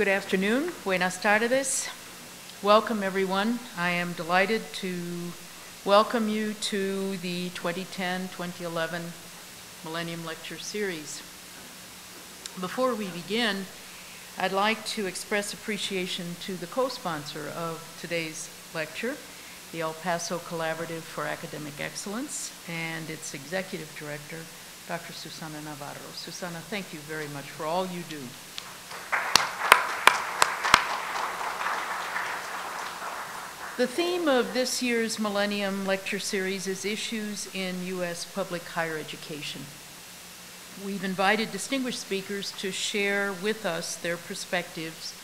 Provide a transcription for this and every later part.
Good afternoon. Buenas tardes. Welcome, everyone. I am delighted to welcome you to the 2010-2011 Millennium Lecture Series. Before we begin, I'd like to express appreciation to the co-sponsor of today's lecture, the El Paso Collaborative for Academic Excellence, and its executive director, Dr. Susana Navarro. Susana, thank you very much for all you do. The theme of this year's Millennium Lecture Series is Issues in U.S. Public Higher Education. We've invited distinguished speakers to share with us their perspectives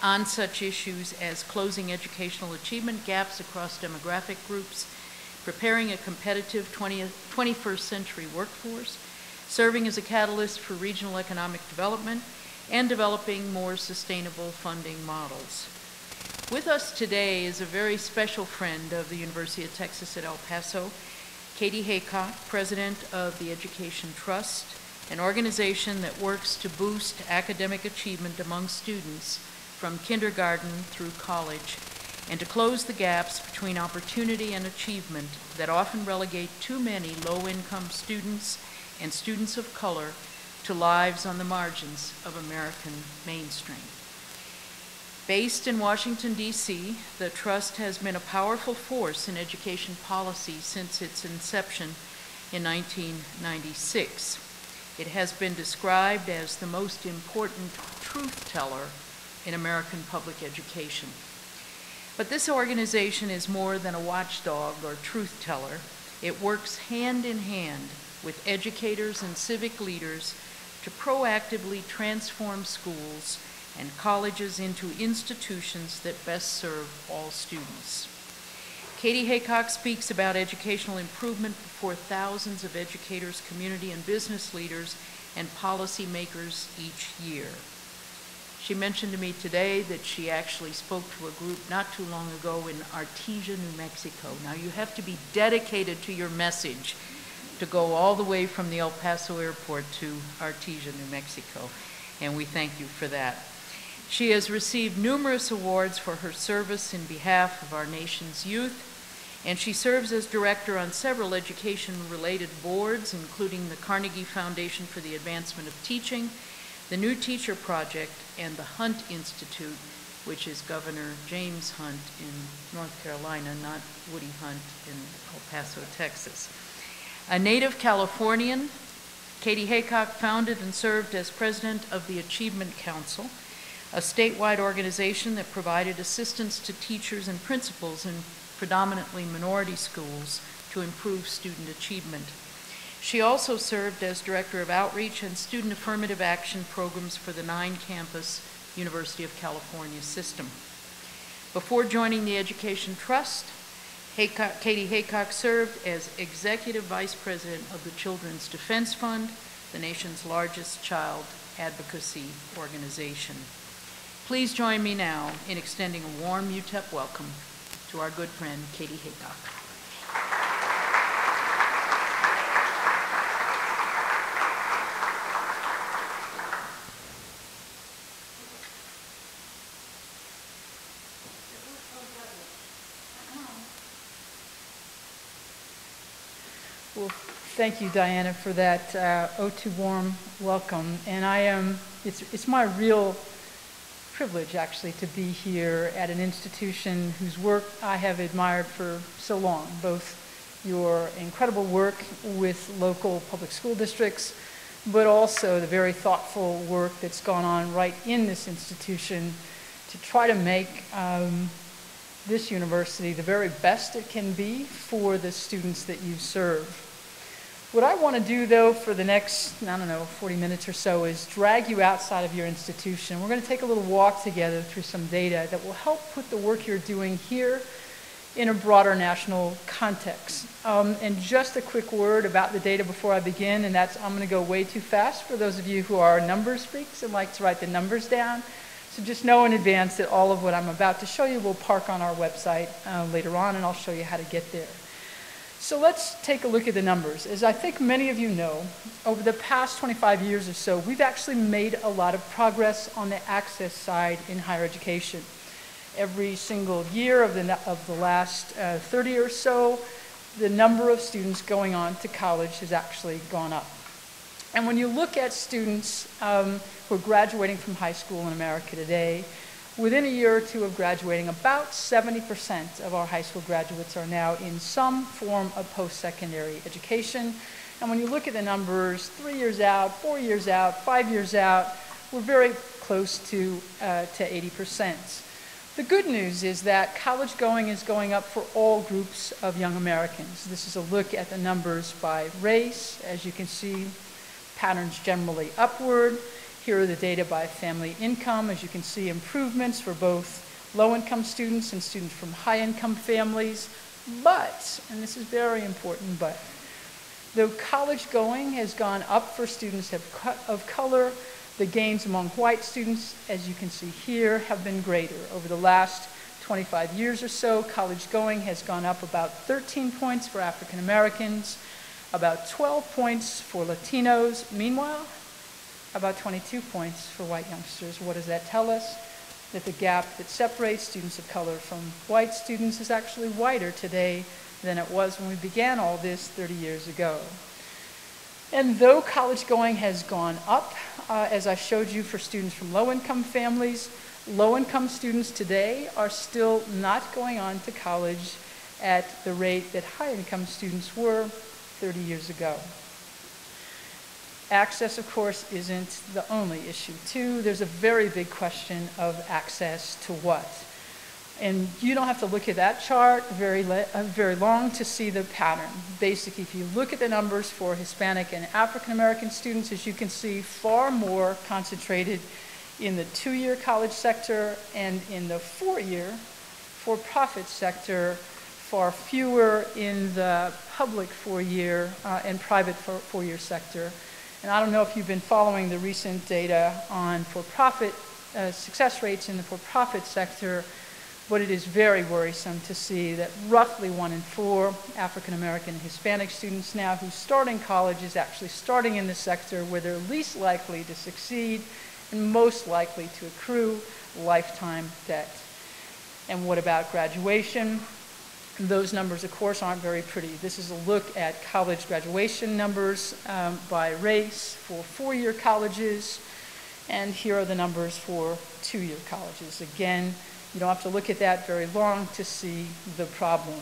on such issues as closing educational achievement gaps across demographic groups, preparing a competitive 20th, 21st century workforce, serving as a catalyst for regional economic development, and developing more sustainable funding models. With us today is a very special friend of the University of Texas at El Paso, Kati Haycock, president of the Education Trust, an organization that works to boost academic achievement among students from kindergarten through college and to close the gaps between opportunity and achievement that often relegate too many low-income students and students of color to lives on the margins of American mainstream. Based in Washington, D.C., the Trust has been a powerful force in education policy since its inception in 1996. It has been described as the most important truth teller in American public education. But this organization is more than a watchdog or truth teller. It works hand in hand with educators and civic leaders to proactively transform schools and colleges into institutions that best serve all students. Kati Haycock speaks about educational improvement before thousands of educators, community and business leaders, and policymakers each year. She mentioned to me today that she actually spoke to a group not too long ago in Artesia, New Mexico. Now you have to be dedicated to your message to go all the way from the El Paso airport to Artesia, New Mexico, and we thank you for that. She has received numerous awards for her service in behalf of our nation's youth, and she serves as director on several education-related boards, including the Carnegie Foundation for the Advancement of Teaching, the New Teacher Project, and the Hunt Institute, which is Governor James Hunt in North Carolina, not Woody Hunt in El Paso, Texas. A native Californian, Kati Haycock founded and served as president of the Achievement Council, a statewide organization that provided assistance to teachers and principals in predominantly minority schools to improve student achievement. She also served as Director of Outreach and Student Affirmative Action Programs for the nine campus University of California system. Before joining the Education Trust, Haycock, Kati Haycock served as Executive Vice President of the Children's Defense Fund, the nation's largest child advocacy organization. Please join me now in extending a warm UTEP welcome to our good friend, Kati Haycock. Well, thank you, Diana, for that uh, O2 warm welcome. And I am, it's, it's my real privilege actually to be here at an institution whose work I have admired for so long, both your incredible work with local public school districts, but also the very thoughtful work that's gone on right in this institution to try to make um, this university the very best it can be for the students that you serve. What I want to do, though, for the next, I don't know, 40 minutes or so is drag you outside of your institution. We're going to take a little walk together through some data that will help put the work you're doing here in a broader national context. Um, and just a quick word about the data before I begin, and that's I'm going to go way too fast for those of you who are numbers freaks and like to write the numbers down. So just know in advance that all of what I'm about to show you will park on our website uh, later on, and I'll show you how to get there. So let's take a look at the numbers. As I think many of you know, over the past 25 years or so, we've actually made a lot of progress on the access side in higher education. Every single year of the, of the last uh, 30 or so, the number of students going on to college has actually gone up. And when you look at students um, who are graduating from high school in America today, within a year or two of graduating, about 70% of our high school graduates are now in some form of post-secondary education. And when you look at the numbers, three years out, four years out, five years out, we're very close to, uh, to 80%. The good news is that college going is going up for all groups of young Americans. This is a look at the numbers by race. As you can see, patterns generally upward. Here are the data by family income. As you can see, improvements for both low-income students and students from high-income families. But, and this is very important, but, though college going has gone up for students of color, the gains among white students, as you can see here, have been greater. Over the last 25 years or so, college going has gone up about 13 points for African Americans, about 12 points for Latinos. Meanwhile, about 22 points for white youngsters. What does that tell us? That the gap that separates students of color from white students is actually wider today than it was when we began all this 30 years ago. And though college going has gone up, uh, as I showed you for students from low income families, low income students today are still not going on to college at the rate that high income students were 30 years ago. Access, of course, isn't the only issue, too. There's a very big question of access to what? And you don't have to look at that chart very, uh, very long to see the pattern. Basically, if you look at the numbers for Hispanic and African American students, as you can see, far more concentrated in the two-year college sector and in the four-year for-profit sector far fewer in the public four-year uh, and private four-year sector. And I don't know if you've been following the recent data on for-profit uh, success rates in the for-profit sector, but it is very worrisome to see that roughly one in four African American and Hispanic students now who start in college is actually starting in the sector where they're least likely to succeed and most likely to accrue lifetime debt. And what about graduation? Those numbers, of course, aren't very pretty. This is a look at college graduation numbers um, by race for four-year colleges, and here are the numbers for two-year colleges. Again, you don't have to look at that very long to see the problem.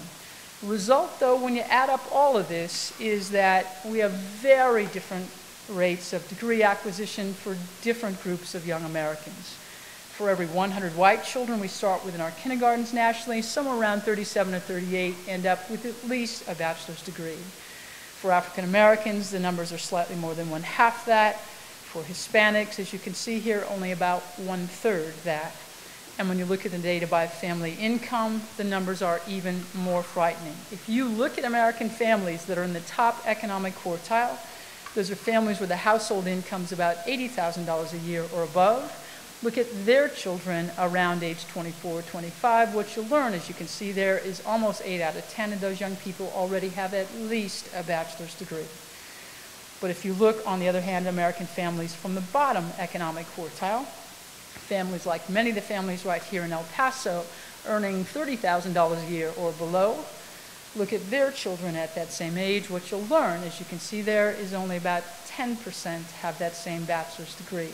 Result, though, when you add up all of this, is that we have very different rates of degree acquisition for different groups of young Americans for every 100 white children we start with in our kindergartens nationally, somewhere around 37 or 38 end up with at least a bachelor's degree. For African Americans, the numbers are slightly more than one half that. For Hispanics, as you can see here, only about one third that. And when you look at the data by family income, the numbers are even more frightening. If you look at American families that are in the top economic quartile, those are families where the household income is about $80,000 a year or above look at their children around age 24, 25, what you'll learn, as you can see there, is almost 8 out of 10 of those young people already have at least a bachelor's degree. But if you look, on the other hand, American families from the bottom economic quartile, families like many of the families right here in El Paso, earning $30,000 a year or below, look at their children at that same age, what you'll learn, as you can see there, is only about 10% have that same bachelor's degree.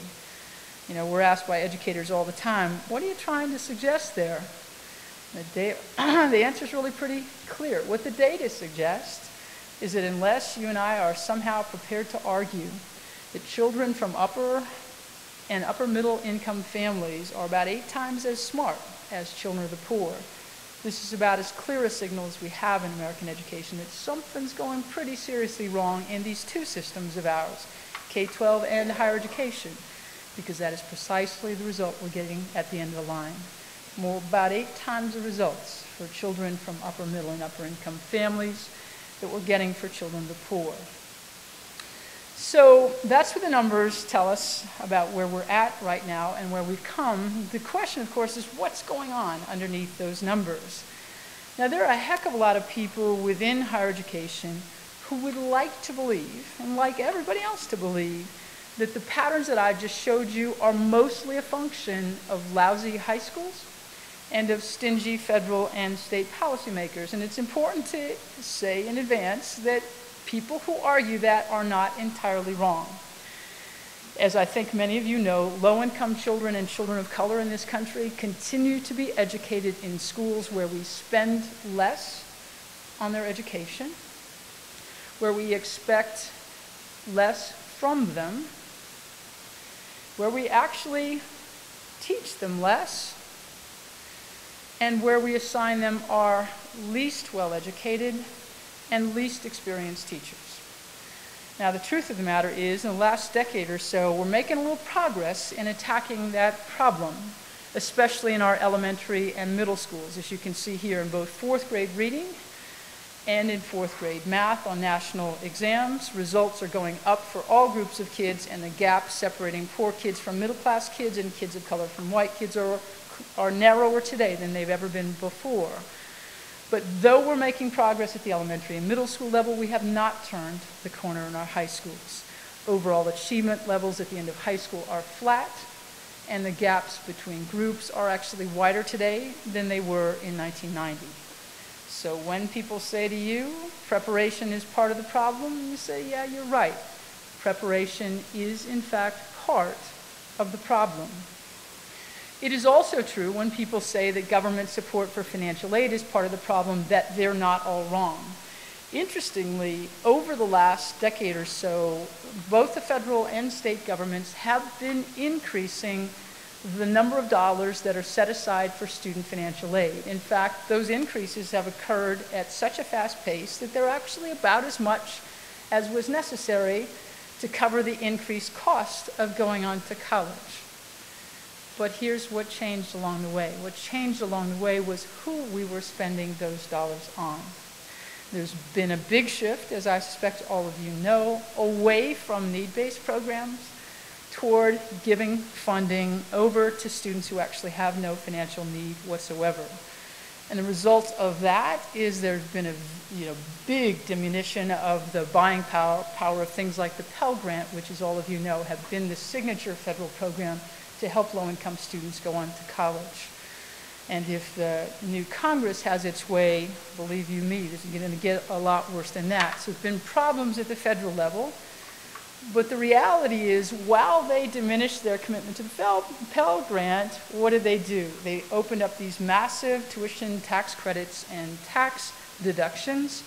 You know, we're asked by educators all the time, what are you trying to suggest there? The, the answer is really pretty clear. What the data suggests is that unless you and I are somehow prepared to argue that children from upper and upper middle income families are about eight times as smart as children of the poor, this is about as clear a signal as we have in American education that something's going pretty seriously wrong in these two systems of ours, K-12 and higher education because that is precisely the result we're getting at the end of the line. More, about eight times the results for children from upper middle and upper income families that we're getting for children of the poor. So that's what the numbers tell us about where we're at right now and where we've come. The question, of course, is what's going on underneath those numbers? Now, there are a heck of a lot of people within higher education who would like to believe, and like everybody else to believe, that the patterns that I just showed you are mostly a function of lousy high schools and of stingy federal and state policymakers. And it's important to say in advance that people who argue that are not entirely wrong. As I think many of you know, low income children and children of color in this country continue to be educated in schools where we spend less on their education, where we expect less from them, where we actually teach them less, and where we assign them our least well educated and least experienced teachers. Now, the truth of the matter is, in the last decade or so, we're making a little progress in attacking that problem, especially in our elementary and middle schools, as you can see here in both fourth grade reading and in fourth grade math on national exams. Results are going up for all groups of kids, and the gap separating poor kids from middle class kids and kids of color from white kids are, are narrower today than they've ever been before. But though we're making progress at the elementary and middle school level, we have not turned the corner in our high schools. Overall achievement levels at the end of high school are flat, and the gaps between groups are actually wider today than they were in 1990. So when people say to you, preparation is part of the problem, you say, yeah, you're right. Preparation is, in fact, part of the problem. It is also true when people say that government support for financial aid is part of the problem that they're not all wrong. Interestingly, over the last decade or so, both the federal and state governments have been increasing the number of dollars that are set aside for student financial aid. In fact, those increases have occurred at such a fast pace that they're actually about as much as was necessary to cover the increased cost of going on to college. But here's what changed along the way. What changed along the way was who we were spending those dollars on. There's been a big shift, as I suspect all of you know, away from need-based programs toward giving funding over to students who actually have no financial need whatsoever. And the result of that is there's been a you know, big diminution of the buying power, power of things like the Pell Grant, which, as all of you know, have been the signature federal program to help low-income students go on to college. And if the new Congress has its way, believe you me, this is going to get a lot worse than that. So there's been problems at the federal level. But the reality is, while they diminished their commitment to the Pell Grant, what did they do? They opened up these massive tuition tax credits and tax deductions,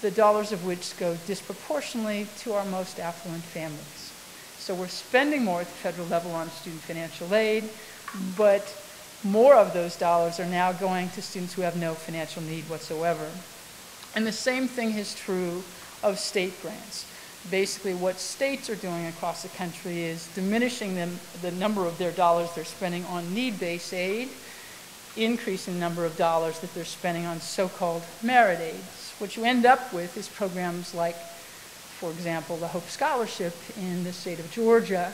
the dollars of which go disproportionately to our most affluent families. So we're spending more at the federal level on student financial aid, but more of those dollars are now going to students who have no financial need whatsoever. And the same thing is true of state grants. Basically, what states are doing across the country is diminishing them, the number of their dollars they're spending on need-based aid, increasing the number of dollars that they're spending on so-called merit aids. What you end up with is programs like for example, the Hope Scholarship in the state of Georgia,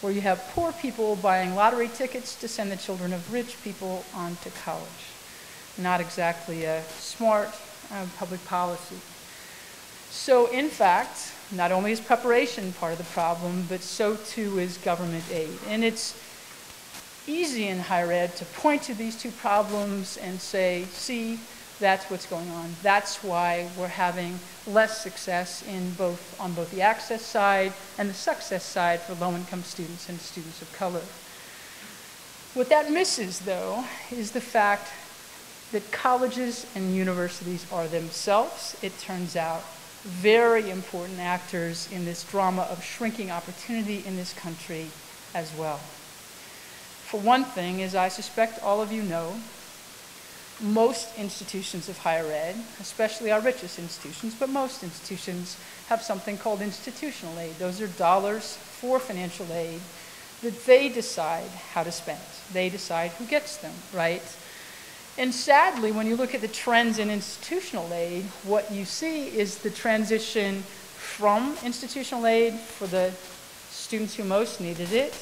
where you have poor people buying lottery tickets to send the children of rich people on to college. Not exactly a smart uh, public policy. So, in fact, not only is preparation part of the problem, but so too is government aid. And it's easy in higher ed to point to these two problems and say, see, that's what's going on. That's why we're having less success in both, on both the access side and the success side for low-income students and students of color. What that misses, though, is the fact that colleges and universities are themselves, it turns out, very important actors in this drama of shrinking opportunity in this country as well. For one thing, as I suspect all of you know, most institutions of higher ed, especially our richest institutions, but most institutions have something called institutional aid. Those are dollars for financial aid that they decide how to spend. They decide who gets them, right? And sadly, when you look at the trends in institutional aid, what you see is the transition from institutional aid for the students who most needed it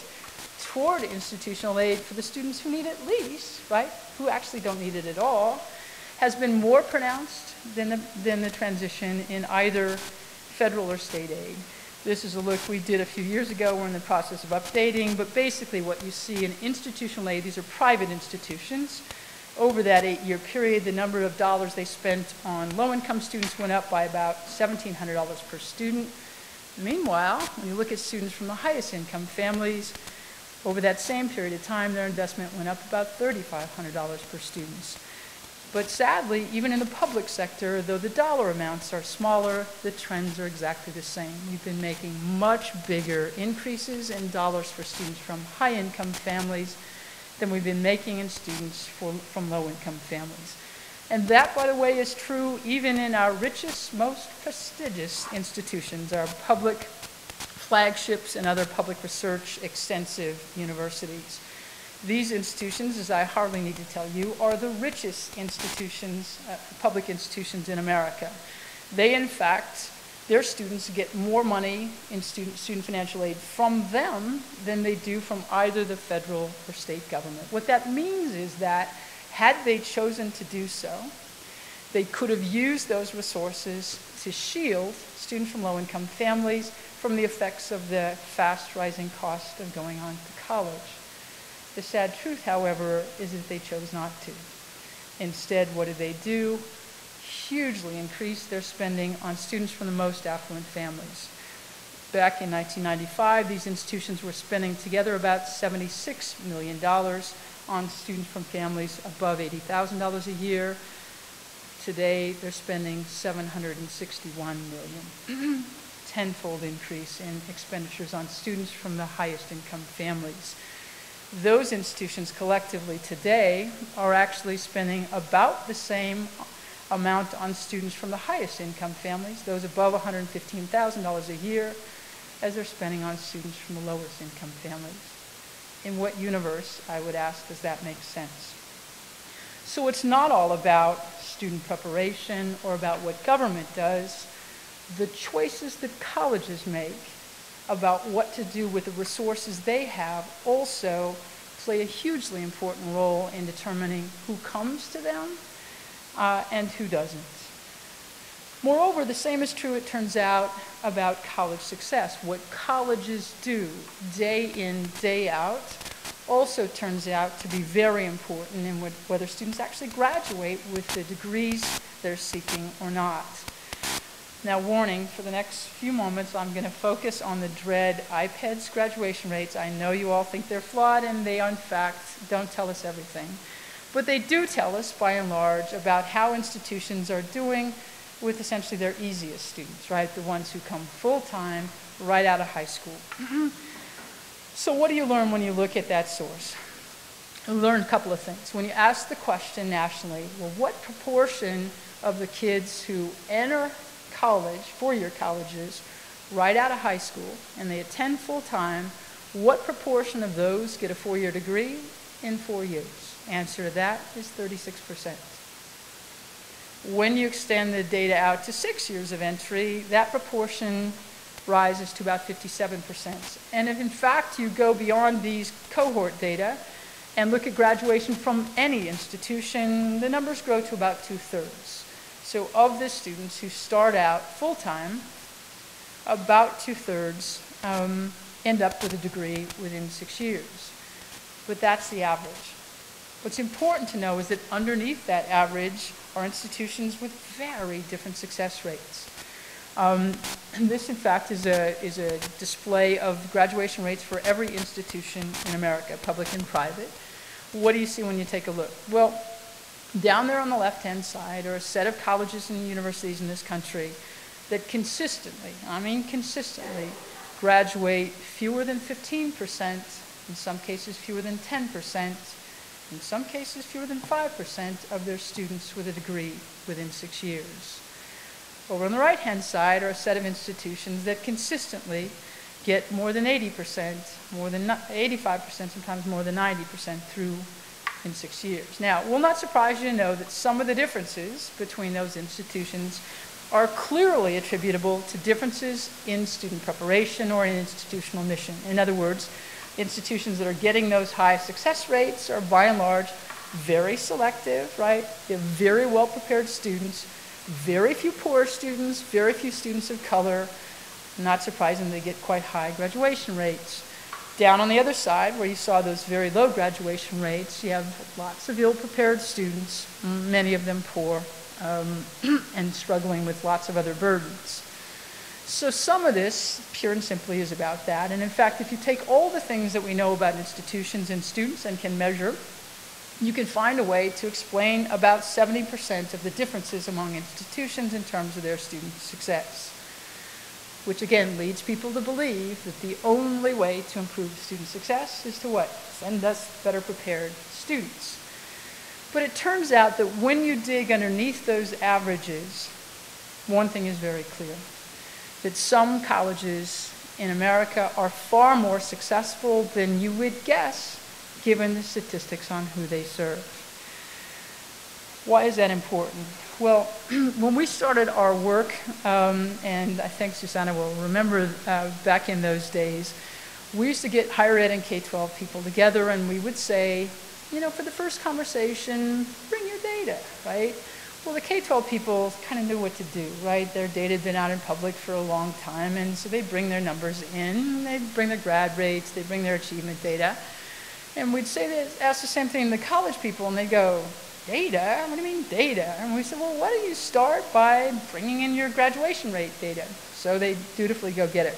toward institutional aid for the students who need it least, right? who actually don't need it at all, has been more pronounced than the, than the transition in either federal or state aid. This is a look we did a few years ago. We're in the process of updating, but basically what you see in institutional aid, these are private institutions. Over that eight-year period, the number of dollars they spent on low-income students went up by about $1,700 per student. Meanwhile, when you look at students from the highest income families, over that same period of time, their investment went up about $3,500 per student. But sadly, even in the public sector, though the dollar amounts are smaller, the trends are exactly the same. We've been making much bigger increases in dollars for students from high income families than we've been making in students for, from low income families. And that, by the way, is true even in our richest, most prestigious institutions, our public flagships and other public research extensive universities. These institutions, as I hardly need to tell you, are the richest institutions, uh, public institutions in America. They, in fact, their students get more money in student, student financial aid from them than they do from either the federal or state government. What that means is that had they chosen to do so, they could have used those resources to shield students from low-income families from the effects of the fast rising cost of going on to college. The sad truth, however, is that they chose not to. Instead, what did they do? Hugely increased their spending on students from the most affluent families. Back in 1995, these institutions were spending together about $76 million on students from families above $80,000 a year. Today, they're spending 761 million, tenfold increase in expenditures on students from the highest income families those institutions collectively today are actually spending about the same amount on students from the highest income families, those above $115,000 a year, as they're spending on students from the lowest income families. In what universe, I would ask, does that make sense? So it's not all about student preparation or about what government does. The choices that colleges make about what to do with the resources they have also play a hugely important role in determining who comes to them uh, and who doesn't. Moreover, the same is true, it turns out, about college success. What colleges do day in, day out also turns out to be very important in whether students actually graduate with the degrees they're seeking or not. Now, warning, for the next few moments, I'm going to focus on the dread IPEDS graduation rates. I know you all think they're flawed, and they, in fact, don't tell us everything. But they do tell us, by and large, about how institutions are doing with essentially their easiest students, right? The ones who come full-time right out of high school. Mm-hmm. so what do you learn when you look at that source? You learn a couple of things. When you ask the question nationally, well, what proportion of the kids who enter college, four-year colleges, right out of high school, and they attend full-time, what proportion of those get a four-year degree in four years? Answer to that is 36%. When you extend the data out to six years of entry, that proportion rises to about 57%. And if in fact you go beyond these cohort data and look at graduation from any institution, the numbers grow to about two-thirds. So of the students who start out full-time, about two-thirds um, end up with a degree within six years. But that's the average. What's important to know is that underneath that average are institutions with very different success rates. Um, this, in fact, is a, is a display of graduation rates for every institution in America, public and private. What do you see when you take a look? Well, down there on the left-hand side are a set of colleges and universities in this country that consistently, I mean consistently, graduate fewer than 15%, in some cases fewer than 10%, in some cases fewer than 5% of their students with a degree within six years. Over on the right-hand side are a set of institutions that consistently get more than 80%, more than 85%, sometimes more than 90% through in six years. Now, it will not surprise you to know that some of the differences between those institutions are clearly attributable to differences in student preparation or in institutional mission. In other words, institutions that are getting those high success rates are by and large very selective, right? They're very well-prepared students, very few poor students, very few students of color. Not surprising they get quite high graduation rates. Down on the other side, where you saw those very low graduation rates, you have lots of ill-prepared students, many of them poor, um, and struggling with lots of other burdens. So some of this, pure and simply, is about that. And in fact, if you take all the things that we know about institutions and students and can measure, you can find a way to explain about 70% of the differences among institutions in terms of their student success. Which again leads people to believe that the only way to improve student success is to what? Send us better prepared students. But it turns out that when you dig underneath those averages, one thing is very clear that some colleges in America are far more successful than you would guess given the statistics on who they serve. Why is that important? Well, when we started our work, um, and I think Susana will remember uh, back in those days, we used to get higher ed and K-12 people together and we would say, you know, for the first conversation, bring your data, right? Well, the K-12 people kind of knew what to do, right? Their data had been out in public for a long time, and so they bring their numbers in, they bring their grad rates, they bring their achievement data. And we'd say that, ask the same thing to the college people, and they go, data? What do you mean data? And we said, well, why don't you start by bringing in your graduation rate data? So they dutifully go get it.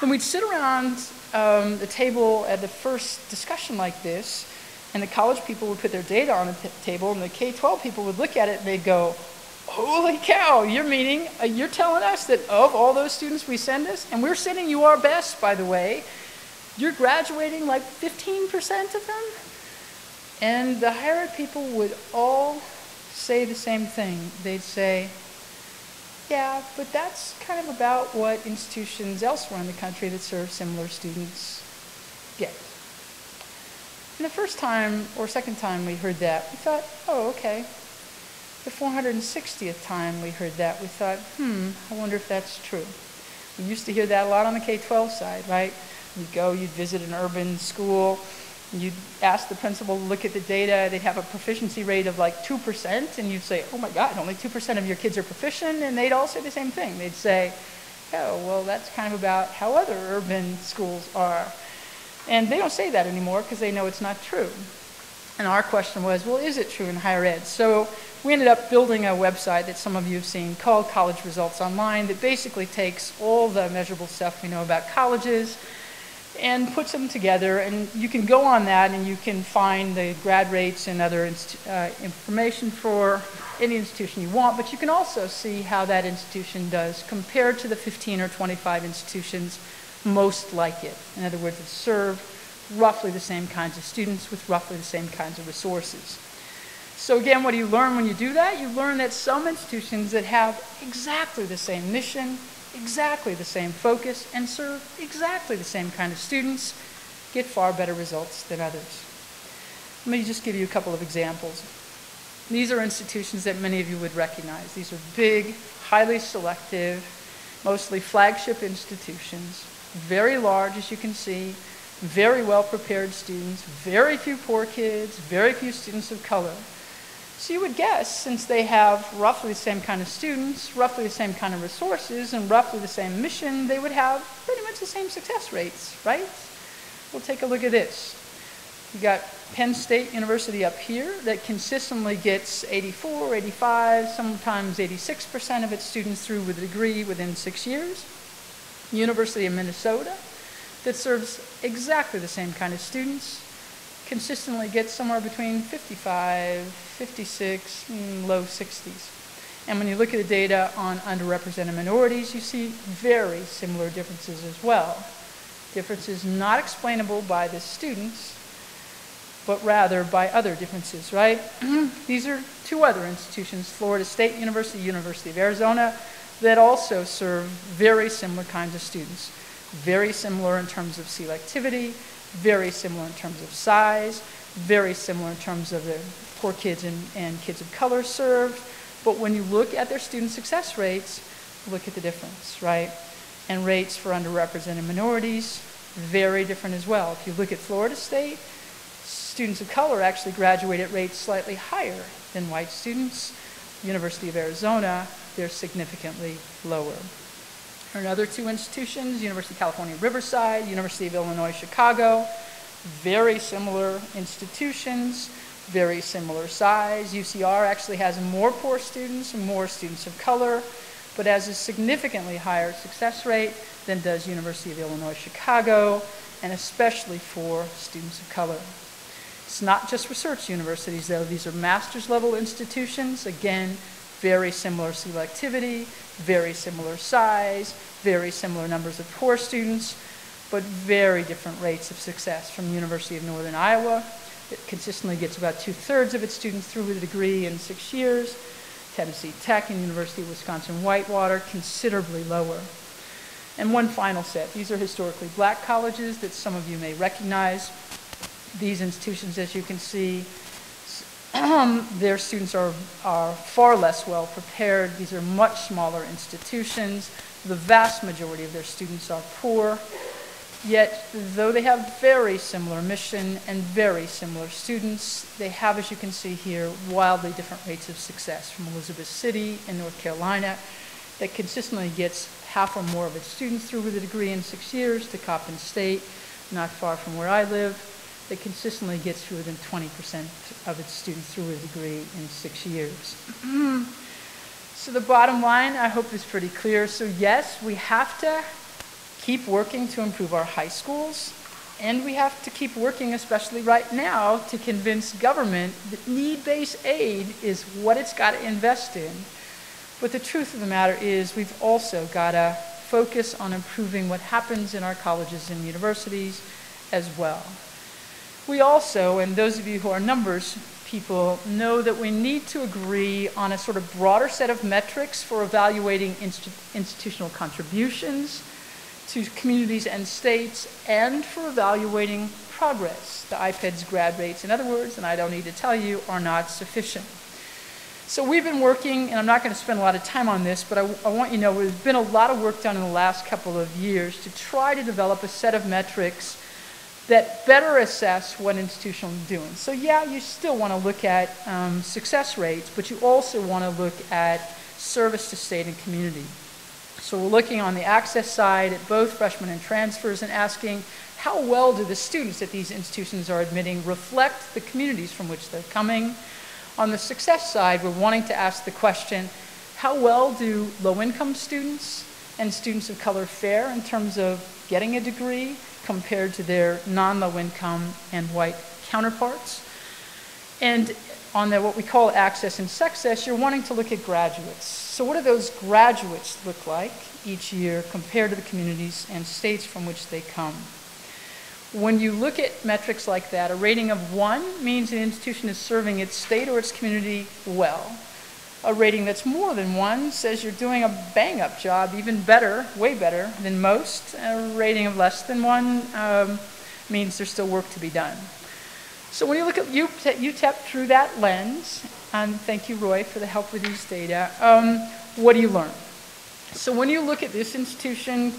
Then we'd sit around um, the table at the first discussion like this, and the college people would put their data on the table, and the K-12 people would look at it and they'd go, holy cow, you're meaning, uh, you're telling us that of all those students we send us, and we're sending you our best, by the way, you're graduating like 15% of them? And the higher ed people would all say the same thing. They'd say, yeah, but that's kind of about what institutions elsewhere in the country that serve similar students get. And the first time or second time we heard that, we thought, oh, okay. The 460th time we heard that, we thought, hmm, I wonder if that's true. We used to hear that a lot on the K-12 side, right? You'd go, you'd visit an urban school, you'd ask the principal to look at the data, they'd have a proficiency rate of like 2%, and you'd say, oh my God, only 2% of your kids are proficient, and they'd all say the same thing. They'd say, oh, well, that's kind of about how other urban schools are. And they don't say that anymore because they know it's not true. And our question was, well, is it true in higher ed? So we ended up building a website that some of you have seen called College Results Online that basically takes all the measurable stuff we know about colleges and puts them together. And you can go on that and you can find the grad rates and other uh, information for any institution you want, but you can also see how that institution does compared to the 15 or 25 institutions most like it. In other words, it serve roughly the same kinds of students with roughly the same kinds of resources. So again, what do you learn when you do that? You learn that some institutions that have exactly the same mission, exactly the same focus, and serve exactly the same kind of students get far better results than others. Let me just give you a couple of examples. These are institutions that many of you would recognize. These are big, highly selective, mostly flagship institutions very large, as you can see, very well prepared students, very few poor kids, very few students of color. So you would guess, since they have roughly the same kind of students, roughly the same kind of resources, and roughly the same mission, they would have pretty much the same success rates, right? We'll take a look at this. You got Penn State University up here that consistently gets 84, 85, sometimes 86% of its students through with a degree within six years. University of Minnesota that serves exactly the same kind of students, consistently gets somewhere between 55, 56, mm, low 60s. And when you look at the data on underrepresented minorities, you see very similar differences as well. Differences not explainable by the students, but rather by other differences, right? These are two other institutions, Florida State University, University of Arizona, that also serve very similar kinds of students. Very similar in terms of selectivity, very similar in terms of size, very similar in terms of the poor kids and, and kids of color served. But when you look at their student success rates, look at the difference, right? And rates for underrepresented minorities, very different as well. If you look at Florida State, Students of color actually graduate at rates slightly higher than white students. University of Arizona, they're significantly lower. Another two institutions, University of California, Riverside, University of Illinois, Chicago, very similar institutions, very similar size. UCR actually has more poor students more students of color, but has a significantly higher success rate than does University of Illinois, Chicago, and especially for students of color. It's not just research universities, though. These are master's level institutions. Again, very similar selectivity, very similar size, very similar numbers of poor students, but very different rates of success from the University of Northern Iowa. It consistently gets about two-thirds of its students through with a degree in six years. Tennessee Tech and University of Wisconsin-Whitewater, considerably lower. And one final set. These are historically black colleges that some of you may recognize. These institutions, as you can see, Um, their students are, are far less well prepared. These are much smaller institutions. The vast majority of their students are poor. Yet, though they have very similar mission and very similar students, they have, as you can see here, wildly different rates of success from Elizabeth City in North Carolina that consistently gets half or more of its students through with a degree in six years to Coppin State, not far from where I live, that consistently gets through than 20% of its students through a degree in six years. so the bottom line, I hope is pretty clear. So yes, we have to keep working to improve our high schools, and we have to keep working, especially right now, to convince government that need-based aid is what it's got to invest in. But the truth of the matter is we've also got to focus on improving what happens in our colleges and universities as well. We also, and those of you who are numbers people, know that we need to agree on a sort of broader set of metrics for evaluating institutional contributions to communities and states and for evaluating progress. The IPEDS grad rates, in other words, and I don't need to tell you, are not sufficient. So we've been working, and I'm not going to spend a lot of time on this, but I, I, want you to know there's been a lot of work done in the last couple of years to try to develop a set of metrics that better assess what institutions are doing. So yeah, you still want to look at um, success rates, but you also want to look at service to state and community. So we're looking on the access side at both freshmen and transfers and asking how well do the students that these institutions are admitting reflect the communities from which they're coming. On the success side, we're wanting to ask the question, how well do low-income students and students of color fare in terms of getting a degree compared to their non-low income and white counterparts? And on the, what we call access and success, you're wanting to look at graduates. So what do those graduates look like each year compared to the communities and states from which they come? When you look at metrics like that, a rating of one means an institution is serving its state or its community well. A rating that's more than one says you're doing a bang up job, even better, way better than most. A rating of less than one um, means there's still work to be done. So when you look at UTEP through that lens, and thank you, Roy, for the help with these data, um, what do you learn? So when you look at this institution,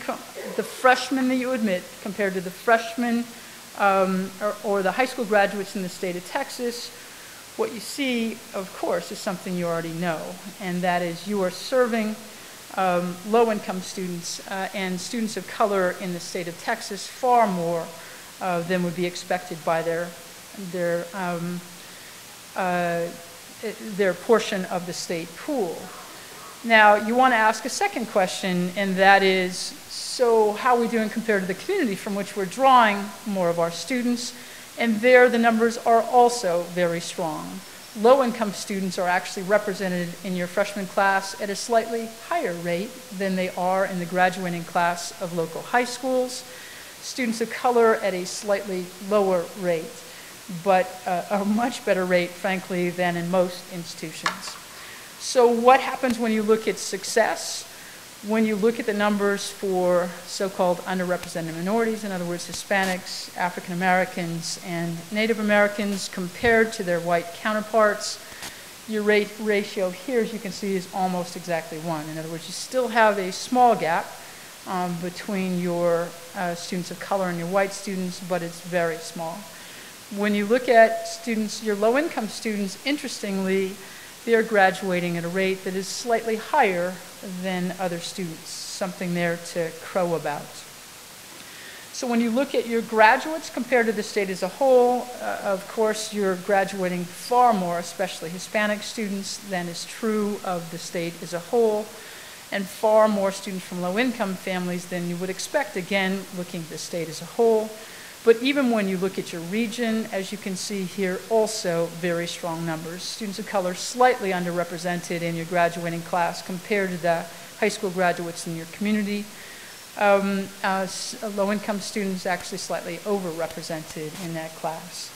the freshmen that you admit compared to the freshmen um, or, or the high school graduates in the state of Texas, what you see, of course, is something you already know, and that is you are serving um, low-income students uh, and students of color in the state of Texas far more uh, than would be expected by their their, um, uh, their portion of the state pool. Now, you want to ask a second question, and that is, so how are we doing compared to the community from which we're drawing more of our students? And there, the numbers are also very strong. Low-income students are actually represented in your freshman class at a slightly higher rate than they are in the graduating class of local high schools. Students of color at a slightly lower rate but uh, a much better rate, frankly, than in most institutions. So what happens when you look at success? When you look at the numbers for so-called underrepresented minorities, in other words, Hispanics, African Americans, and Native Americans compared to their white counterparts, your rate ratio here, as you can see, is almost exactly one. In other words, you still have a small gap um, between your uh, students of color and your white students, but it's very small. When you look at students, your low-income students, interestingly, they're graduating at a rate that is slightly higher than other students, something there to crow about. So when you look at your graduates compared to the state as a whole, uh, of course, you're graduating far more, especially Hispanic students, than is true of the state as a whole, and far more students from low-income families than you would expect, again, looking at the state as a whole. But even when you look at your region, as you can see here, also very strong numbers. Students of color slightly underrepresented in your graduating class compared to the high school graduates in your community. Um, uh, low-income students actually slightly overrepresented in that class.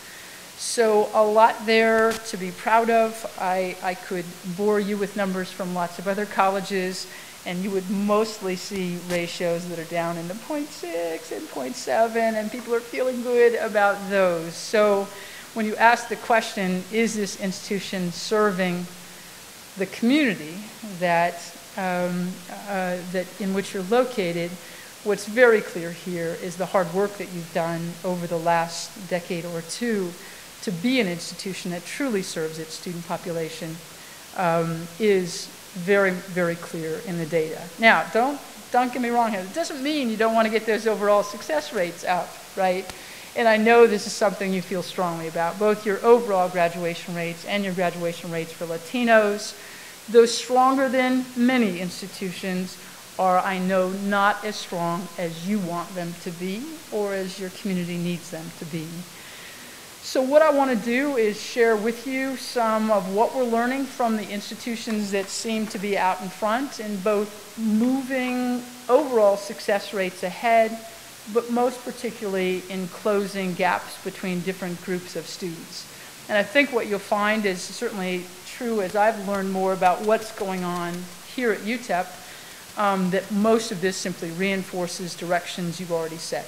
So a lot there to be proud of. I, I could bore you with numbers from lots of other colleges and you would mostly see ratios that are down in the 0.6 and 0.7, and people are feeling good about those. So when you ask the question, is this institution serving the community that, um, uh, that in which you're located, what's very clear here is the hard work that you've done over the last decade or two to be an institution that truly serves its student population um, is very, very clear in the data. Now, don't, don't get me wrong here. It doesn't mean you don't want to get those overall success rates up, right? And I know this is something you feel strongly about, both your overall graduation rates and your graduation rates for Latinos. Those stronger than many institutions are, I know, not as strong as you want them to be or as your community needs them to be. So what I want to do is share with you some of what we're learning from the institutions that seem to be out in front in both moving overall success rates ahead, but most particularly in closing gaps between different groups of students. And I think what you'll find is certainly true as I've learned more about what's going on here at UTEP, um, that most of this simply reinforces directions you've already set.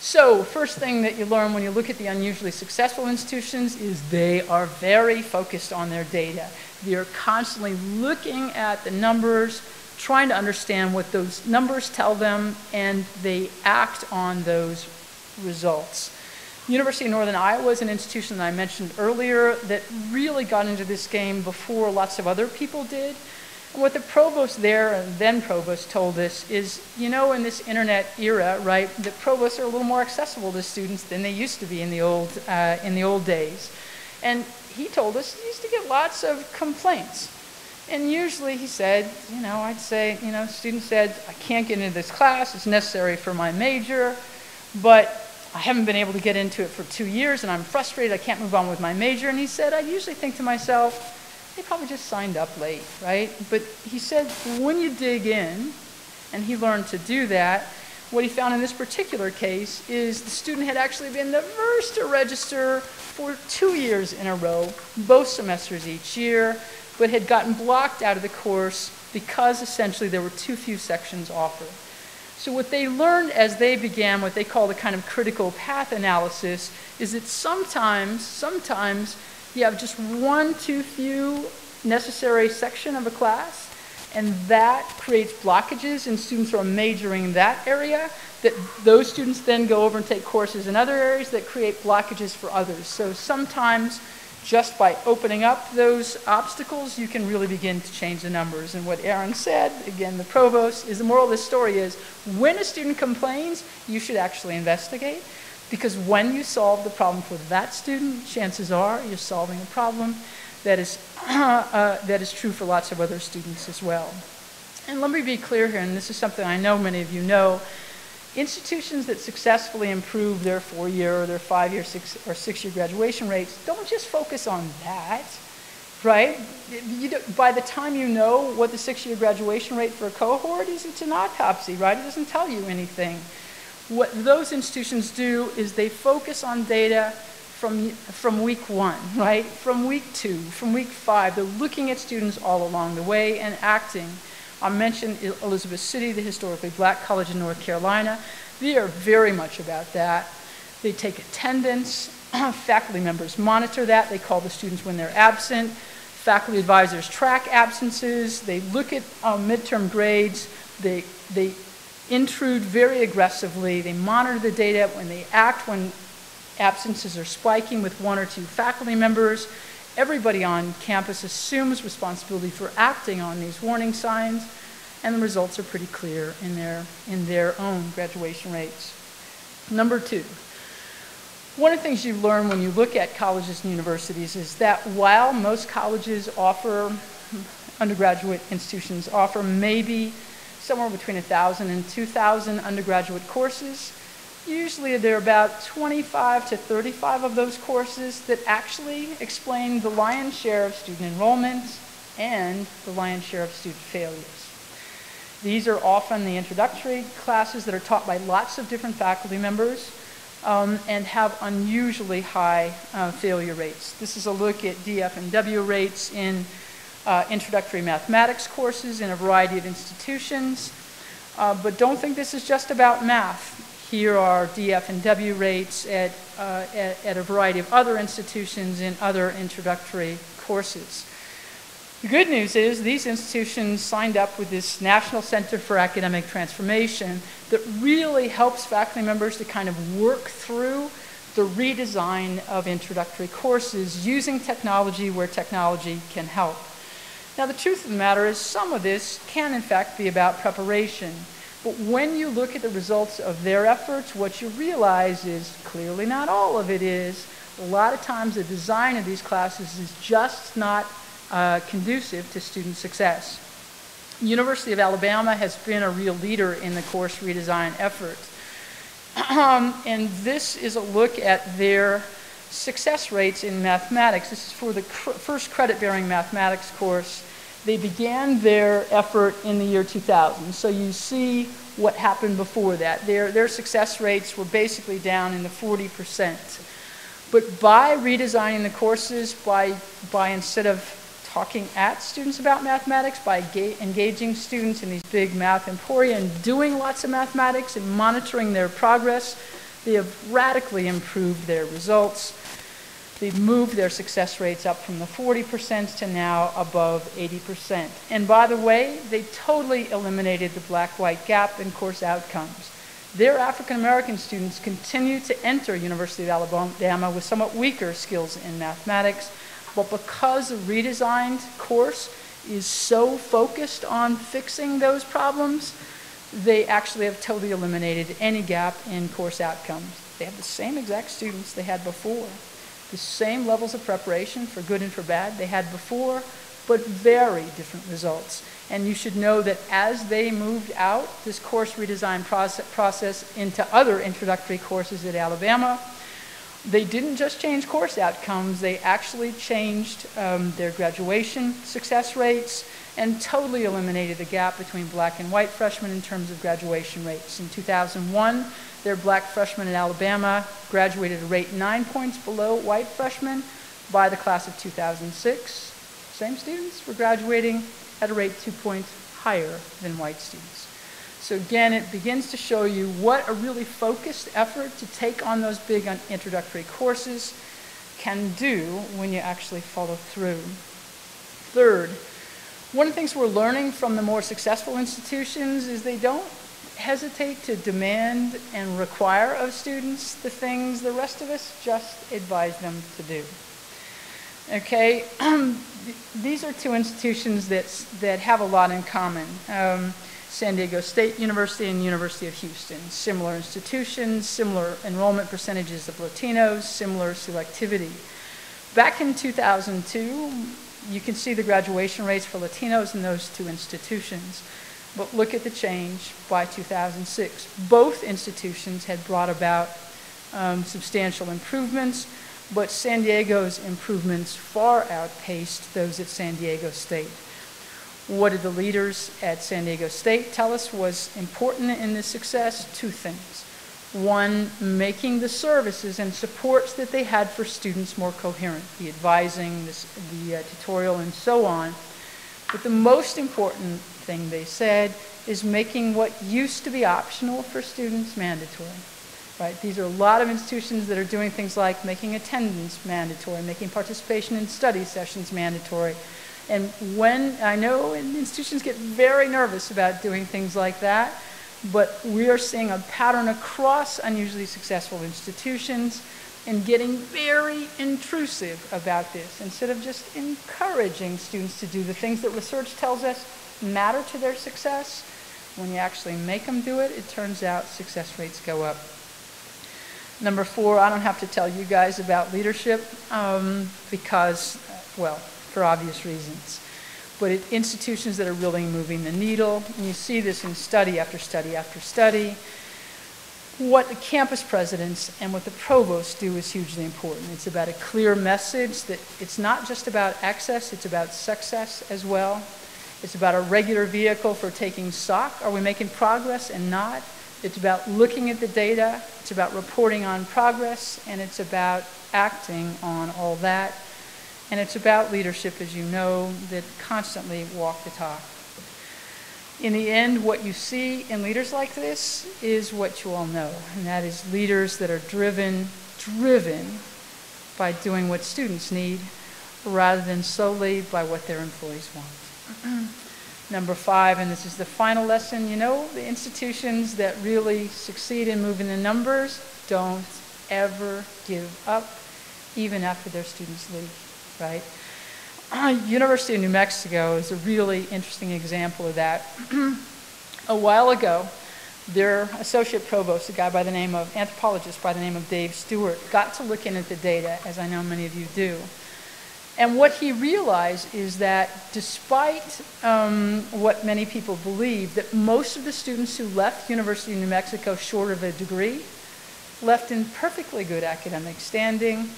So first thing that you learn when you look at the unusually successful institutions is they are very focused on their data. They're constantly looking at the numbers, trying to understand what those numbers tell them, and they act on those results. University of Northern Iowa is an institution that I mentioned earlier that really got into this game before lots of other people did what the provost there, and then provost, told us is, you know, in this internet era, right, the provosts are a little more accessible to students than they used to be in the old, uh, in the old days. And he told us he used to get lots of complaints. And usually he said, you know, I'd say, you know, students said, I can't get into this class, it's necessary for my major, but I haven't been able to get into it for two years and I'm frustrated, I can't move on with my major. And he said, I usually think to myself, they probably just signed up late, right? But he said when you dig in, and he learned to do that, what he found in this particular case is the student had actually been the first to register for two years in a row, both semesters each year, but had gotten blocked out of the course because essentially there were too few sections offered. So what they learned as they began what they call the kind of critical path analysis is that sometimes, sometimes you have just one too few necessary section of a class, and that creates blockages and students are majoring in that area, that those students then go over and take courses in other areas that create blockages for others. So sometimes just by opening up those obstacles, you can really begin to change the numbers. And what Aaron said, again, the provost, is the moral of this story is when a student complains, you should actually investigate. Because when you solve the problem for that student, chances are you're solving a problem that is, uh, that is true for lots of other students as well. And let me be clear here, and this is something I know many of you know, institutions that successfully improve their four-year or their five-year six, or six-year graduation rates don't just focus on that, right? by the time you know what the six-year graduation rate for a cohort is, it's an autopsy, right? It doesn't tell you anything. What those institutions do is they focus on data from, from week one, right? From week two, from week five. They're looking at students all along the way and acting. I mentioned Elizabeth City, the historically black college in North Carolina. They are very much about that. They take attendance. Faculty members monitor that. They call the students when they're absent. Faculty advisors track absences. They look at um, midterm grades. They, they intrude very aggressively. They monitor the data when they act when Absences are spiking with one or two faculty members. Everybody on campus assumes responsibility for acting on these warning signs, and the results are pretty clear in their, in their own graduation rates. Number two, one of the things you learn when you look at colleges and universities is that while most colleges offer, undergraduate institutions offer maybe somewhere between 1,000 and 2,000 undergraduate courses, Usually there are about 25 to 35 of those courses that actually explain the lion's share of student enrollments and the lion's share of student failures. These are often the introductory classes that are taught by lots of different faculty members um, and have unusually high uh, failure rates. This is a look at DF and W rates in uh, introductory mathematics courses in a variety of institutions. Uh, but don't think this is just about math. Here are DF and W rates at, uh, at, at, a variety of other institutions in other introductory courses. The good news is these institutions signed up with this National Center for Academic Transformation that really helps faculty members to kind of work through the redesign of introductory courses using technology where technology can help. Now, the truth of the matter is some of this can, in fact, be about preparation. But when you look at the results of their efforts, what you realize is clearly not all of it is. A lot of times the design of these classes is just not uh, conducive to student success. University of Alabama has been a real leader in the course redesign effort. Um, and this is a look at their success rates in mathematics. This is for the cr first credit-bearing mathematics course they began their effort in the year 2000. So you see what happened before that. Their, their success rates were basically down in the 40%. But by redesigning the courses, by, by instead of talking at students about mathematics, by engaging students in these big math emporia and doing lots of mathematics and monitoring their progress, they have radically improved their results. They've moved their success rates up from the 40% to now above 80%. And by the way, they totally eliminated the black-white gap in course outcomes. Their African American students continue to enter University of Alabama with somewhat weaker skills in mathematics, but because the redesigned course is so focused on fixing those problems, they actually have totally eliminated any gap in course outcomes. They have the same exact students they had before the same levels of preparation for good and for bad they had before, but very different results. And you should know that as they moved out this course redesign process into other introductory courses at Alabama, they didn't just change course outcomes, they actually changed um, their graduation success rates and totally eliminated the gap between black and white freshmen in terms of graduation rates. In 2001, their black freshmen in Alabama graduated at a rate nine points below white freshmen. By the class of 2006, same students were graduating at a rate two points higher than white students. So again, it begins to show you what a really focused effort to take on those big introductory courses can do when you actually follow through. Third, one of the things we're learning from the more successful institutions is they don't hesitate to demand and require of students the things the rest of us just advise them to do. Okay, these are two institutions that, that have a lot in common. Um, San Diego State University and University of Houston. Similar institutions, similar enrollment percentages of Latinos, similar selectivity. Back in 2002, you can see the graduation rates for Latinos in those two institutions. But look at the change by 2006. Both institutions had brought about um, substantial improvements, but San Diego's improvements far outpaced those at San Diego State. What did the leaders at San Diego State tell us was important in this success? Two things. One, making the services and supports that they had for students more coherent, the advising, the, the uh, tutorial, and so on. But the most important thing they said is making what used to be optional for students mandatory. Right? These are a lot of institutions that are doing things like making attendance mandatory, making participation in study sessions mandatory. And when, I know institutions get very nervous about doing things like that, but we are seeing a pattern across unusually successful institutions and getting very intrusive about this instead of just encouraging students to do the things that research tells us matter to their success. When you actually make them do it, it turns out success rates go up. Number four, I don't have to tell you guys about leadership um, because, well, for obvious reasons. But it, institutions that are really moving the needle, and you see this in study after study after study, what the campus presidents and what the provosts do is hugely important. It's about a clear message that it's not just about access, it's about success as well. It's about a regular vehicle for taking stock. Are we making progress and not? It's about looking at the data, it's about reporting on progress, and it's about acting on all that. And it's about leadership, as you know, that constantly walk the talk. In the end, what you see in leaders like this is what you all know, and that is leaders that are driven, driven by doing what students need rather than solely by what their employees want. Number five, and this is the final lesson, you know, the institutions that really succeed in moving the numbers don't ever give up, even after their students leave, right? Uh, University of New Mexico is a really interesting example of that. a while ago, their associate provost, a guy by the name of, anthropologist by the name of Dave Stuart, got to look in at the data, as I know many of you do. And what he realized is that despite um, what many people believe, that most of the students who left University of New Mexico short of a degree left in perfectly good academic standing,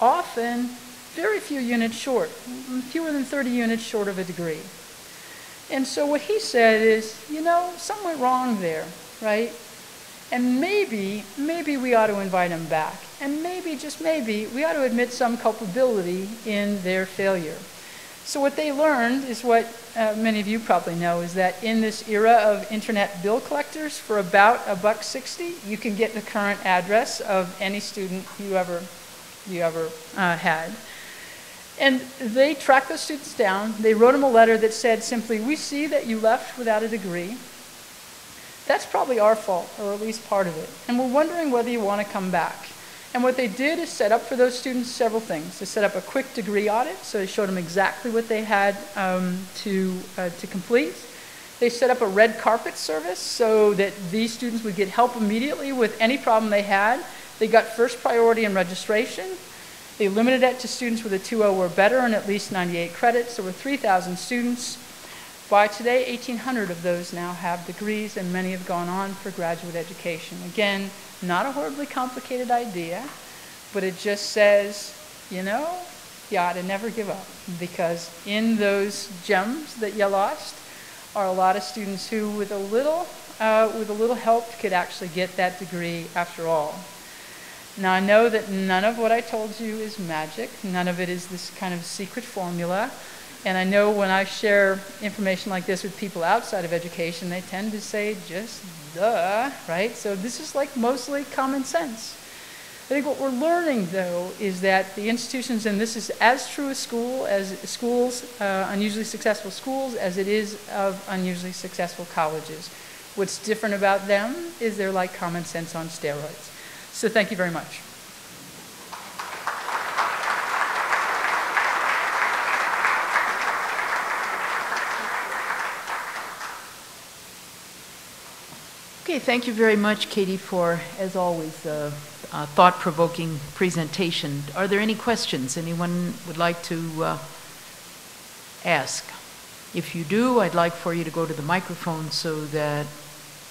often very few units short, fewer than 30 units short of a degree. And so what he said is, you know, something went wrong there, right? And maybe, maybe we ought to invite them back. And maybe, just maybe, we ought to admit some culpability in their failure. So what they learned is what uh, many of you probably know is that in this era of internet bill collectors, for about a buck sixty, you can get the current address of any student you ever you ever uh, had. And they tracked those students down. They wrote them a letter that said simply, "We see that you left without a degree. That's probably our fault, or at least part of it. And we're wondering whether you want to come back. And what they did is set up for those students several things. They set up a quick degree audit, so they showed them exactly what they had um, to, uh, to complete. They set up a red carpet service so that these students would get help immediately with any problem they had. They got first priority in registration. They limited it to students with a 2.0 or better and at least 98 credits. There were 3,000 students. By today, 1,800 of those now have degrees, and many have gone on for graduate education. Again, not a horribly complicated idea, but it just says, you know, you ought to never give up, because in those gems that you lost are a lot of students who, with a little, uh, with a little help, could actually get that degree after all. Now, I know that none of what I told you is magic. None of it is this kind of secret formula. And I know when I share information like this with people outside of education, they tend to say, just duh, right? So this is like mostly common sense. I think what we're learning, though, is that the institutions, and this is as true as school, as schools, uh, unusually successful schools, as it is of unusually successful colleges. What's different about them is they're like common sense on steroids. So thank you very much. Okay, thank you very much, Kati, for, as always, a, a thought-provoking presentation. Are there any questions anyone would like to uh, ask? If you do, I'd like for you to go to the microphone so that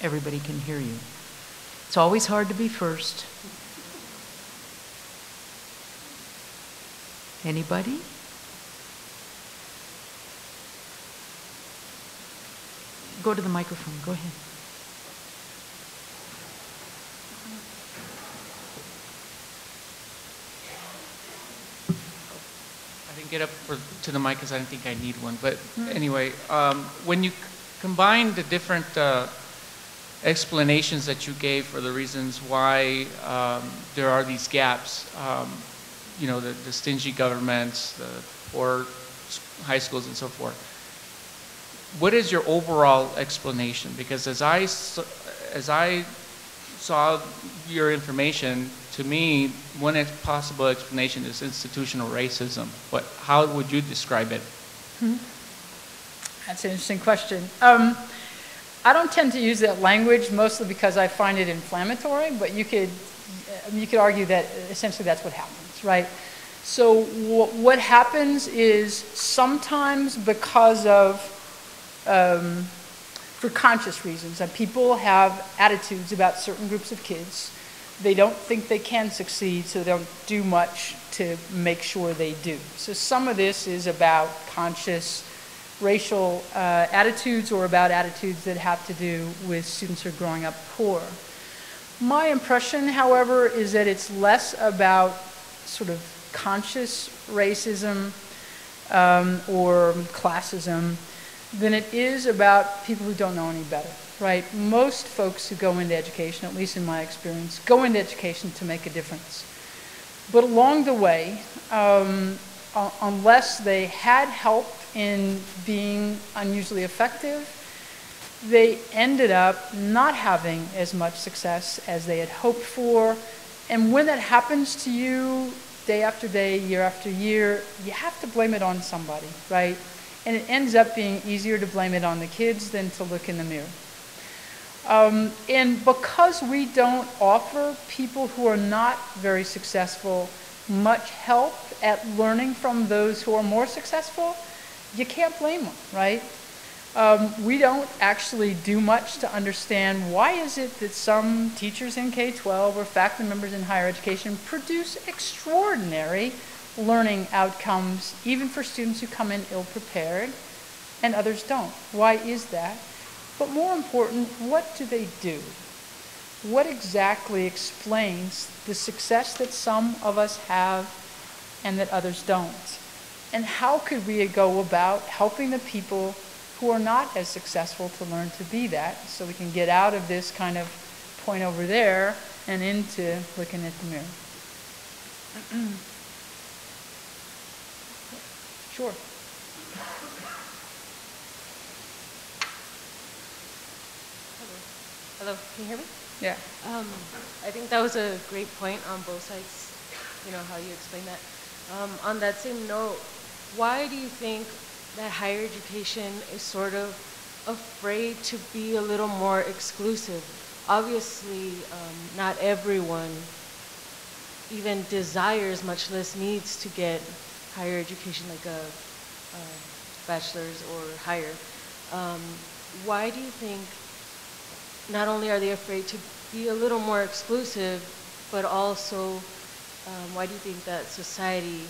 everybody can hear you. It's always hard to be first. Anybody? Go to the microphone, go ahead. I didn't get up for, to the mic because I didn't think I need one. But anyway, um, when you c- combine the different uh, explanations that you gave for the reasons why um, there are these gaps, um, you know, the, the stingy governments, the poor high schools, and so forth. What is your overall explanation? Because as I, as I saw your information, to me, one ex- possible explanation is institutional racism. But how would you describe it? That's an interesting question. Um, I don't tend to use that language mostly because I find it inflammatory, but you could, you could argue that essentially that's what happens, right? So wh- what happens is sometimes because of, um, for conscious reasons, that people have attitudes about certain groups of kids. They don't think they can succeed, so they don't do much to make sure they do. So some of this is about conscious racial uh, attitudes or about attitudes that have to do with students who are growing up poor. My impression, however, is that it's less about sort of conscious racism um, or classism than it is about people who don't know any better, right? Most folks who go into education, at least in my experience, go into education to make a difference. But along the way, um, unless they had help in being unusually effective, they ended up not having as much success as they had hoped for. And when that happens to you day after day, year after year, you have to blame it on somebody, right? And it ends up being easier to blame it on the kids than to look in the mirror. Um, and because we don't offer people who are not very successful much help at learning from those who are more successful, you can't blame them, right? Um, we don't actually do much to understand why is it that some teachers in K-12 or faculty members in higher education produce extraordinary learning outcomes even for students who come in ill-prepared and others don't. Why is that? But more important, what do they do? What exactly explains the success that some of us have and that others don't? And how could we go about helping the people who are not as successful to learn to be that so we can get out of this kind of point over there and into looking at the mirror? Sure. Hello, Hello, can you hear me? Yeah. Um, I think that was a great point on both sides, you know, how you explained that. Um, on that same note, why do you think that higher education is sort of afraid to be a little more exclusive? Obviously, um, not everyone even desires, much less needs to get higher education like a, a bachelor's or higher. Um, why do you think not only are they afraid to be a little more exclusive, but also um, why do you think that society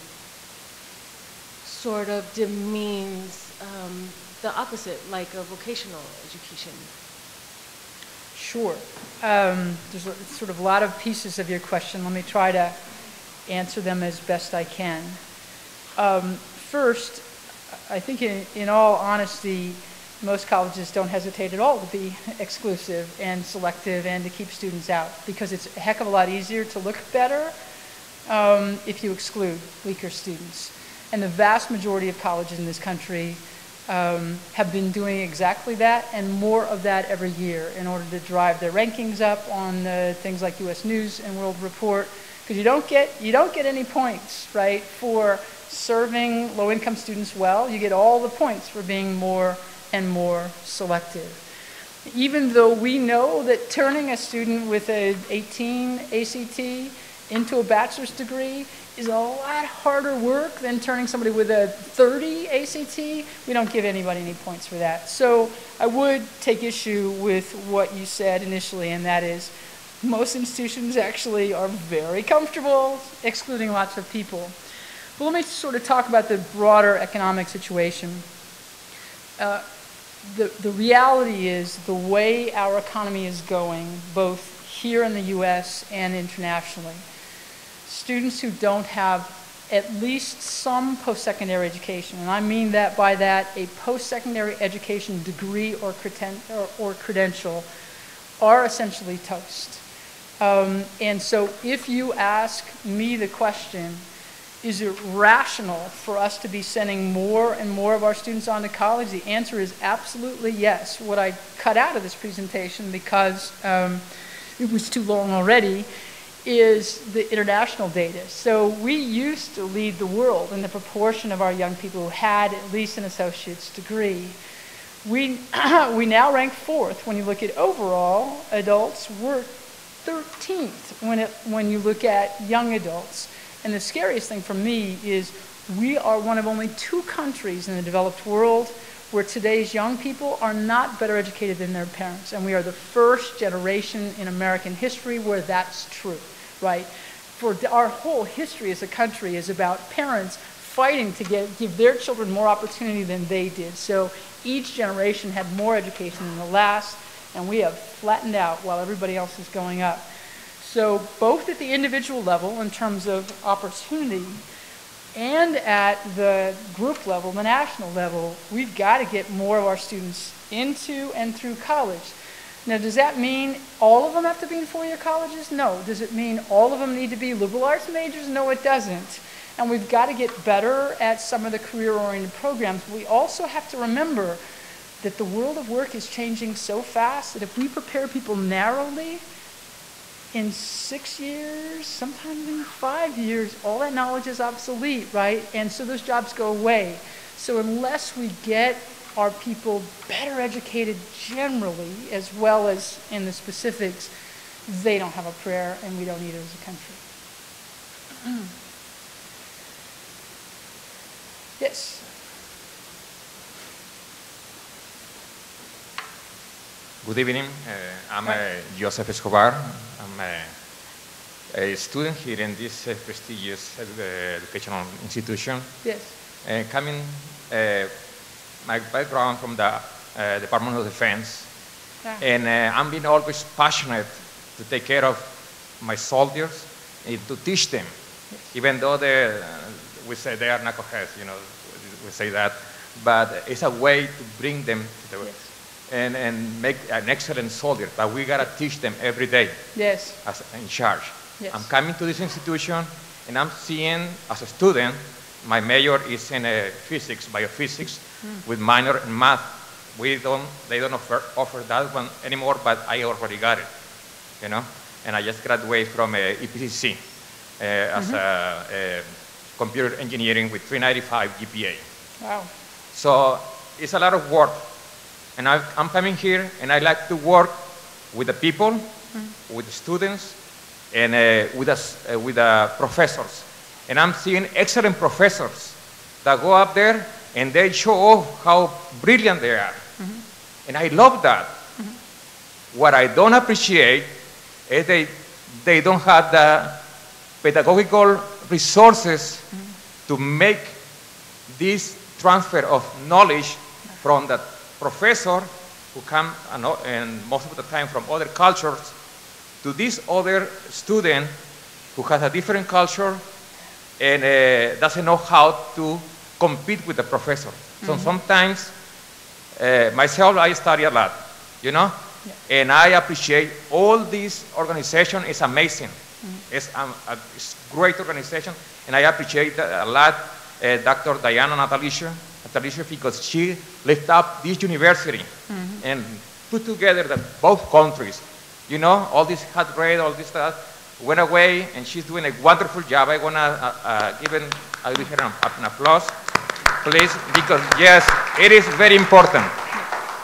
sort of demeans um, the opposite, like a vocational education? Sure. Um, there's a, sort of a lot of pieces of your question. Let me try to answer them as best I can. Um, first, I think in, in all honesty, most colleges don't hesitate at all to be exclusive and selective and to keep students out because it's a heck of a lot easier to look better um, if you exclude weaker students. And the vast majority of colleges in this country um, have been doing exactly that and more of that every year in order to drive their rankings up on uh, things like U.S. News and World Report because you don't get you don't get any points right for serving low-income students well. You get all the points for being more and more selective. Even though we know that turning a student with an 18 ACT into a bachelor's degree is a lot harder work than turning somebody with a 30 ACT. We don't give anybody any points for that. So I would take issue with what you said initially, and that is most institutions actually are very comfortable excluding lots of people. But let me sort of talk about the broader economic situation. Uh, the, the reality is the way our economy is going, both here in the US and internationally, students who don't have at least some post-secondary education, and I mean that by that a post-secondary education degree or, creden- or, or credential, are essentially toast. Um, and so if you ask me the question, is it rational for us to be sending more and more of our students on to college? The answer is absolutely yes. What I cut out of this presentation because um, it was too long already, is the international data. So we used to lead the world in the proportion of our young people who had at least an associate's degree. We, we now rank fourth when you look at overall adults. We're 13th when, it, when you look at young adults. And the scariest thing for me is we are one of only two countries in the developed world where today's young people are not better educated than their parents. And we are the first generation in American history where that's true, right? For our whole history as a country is about parents fighting to get, give their children more opportunity than they did. So each generation had more education than the last, and we have flattened out while everybody else is going up. So both at the individual level in terms of opportunity and at the group level, the national level, we've got to get more of our students into and through college. Now, does that mean all of them have to be in four-year colleges? No. Does it mean all of them need to be liberal arts majors? No, it doesn't. And we've got to get better at some of the career-oriented programs. We also have to remember that the world of work is changing so fast that if we prepare people narrowly, in six years, sometimes in five years, all that knowledge is obsolete, right? And so those jobs go away. So unless we get our people better educated generally, as well as in the specifics, they don't have a prayer, and we don't need it as a country. yes. Good evening. Uh, I'm uh, Joseph Escobar. I'm a, a, student here in this uh, prestigious educational institution. Yes. coming, my background from the Department of Defense, yeah. and I'm being always passionate to take care of my soldiers and to teach them, yes. even though they, we say they are knuckleheads, you know, we say that, but it's a way to bring them to the yes and, and make an excellent soldier, but we gotta teach them every day. Yes. As in charge. Yes. I'm coming to this institution and I'm seeing as a student, my major is in uh, physics, biophysics, mm. with minor in math. We don't, they don't offer, offer that one anymore, but I already got it, you know? And I just graduated from uh, EPCC uh, as mm -hmm. a, a computer engineering with 395 GPA. Wow. So it's a lot of work and I, am coming here and I like to work with the people, mm. with the students, and uh, with, us, uh, with the professors. And I'm seeing excellent professors that go up there and they show off how brilliant they are. Mm -hmm. And I love that. Mm -hmm. What I don't appreciate is they, they don't have the pedagogical resources -hmm. to make this transfer of knowledge from the professor who come and most of the time from other cultures to this other student who has a different culture and uh, doesn't know how to compete with the professor. Mm -hmm. So sometimes uh, myself, I study a lot, you know, yeah. and I appreciate all this organization is amazing. Mm -hmm. It's um, a it's great organization, and I appreciate a lot uh, Dr. Diana Natalicio, Natalicio because she lift up this university mm -hmm. and put together the, both countries. You know, all this hot grade, all this stuff went away, and she's doing a wonderful job. I want to uh, uh, give, an, I'll give her an, an, applause, please, because yes, it is very important.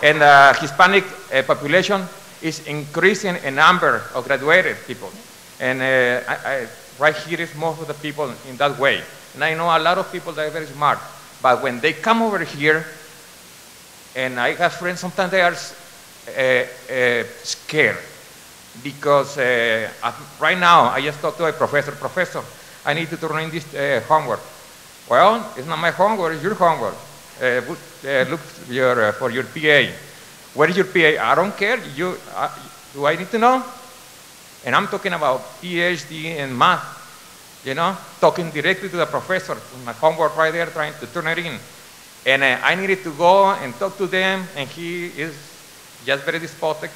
And the Hispanic uh, population is increasing in number of graduated people. And uh, I, I, right here is most of the people in that way. And I know a lot of people that are very smart, but when they come over here, and I have friends, sometimes they are uh, uh, scared because uh, right now I just talked to a professor, professor, I need to turn in this homework. Well, it's not my homework, it's your homework. Look your, for your PA. Where is your PA? I don't care. You, do I need to know? And I'm talking about PhD in math, you know, talking directly to the professor, my homework right there, trying to turn it in. And uh, I needed to go and talk to them, and he is just very despotic.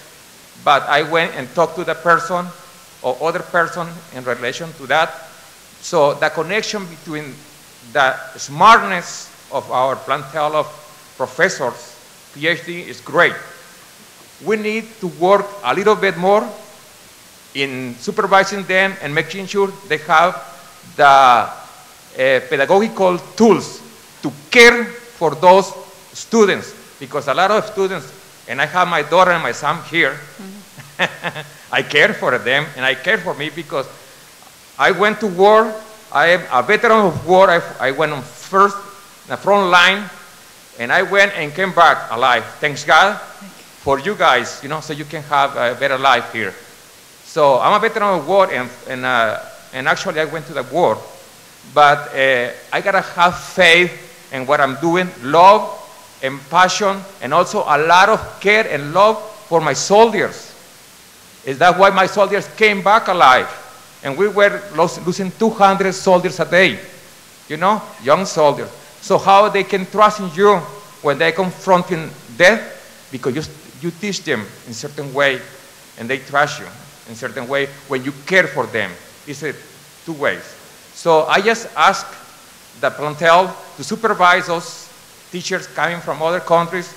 But I went and talked to the person or other person in relation to that. So the connection between the smartness of our plantel of professors, PhD, is great. We need to work a little bit more in supervising them and making sure they have the uh, pedagogical tools to care for those students. Because a lot of students, and I have my daughter and my son here, I care for them and I care for me because I went to war. I am a veteran of war. I, I went on first, the front line, and I went and came back alive. Thanks God for you guys, you know, so you can have a better life here. So I'm a veteran of war, and, and, uh, and actually I went to the war. But uh, I gotta have faith in what I'm doing, love and passion, and also a lot of care and love for my soldiers. Is that why my soldiers came back alive? And we were los- losing 200 soldiers a day, you know, young soldiers. So how they can trust in you when they're confronting death? Because you, you teach them in certain way, and they trust you in certain way when you care for them. It's it two ways. So I just ask the plantel to supervise those teachers coming from other countries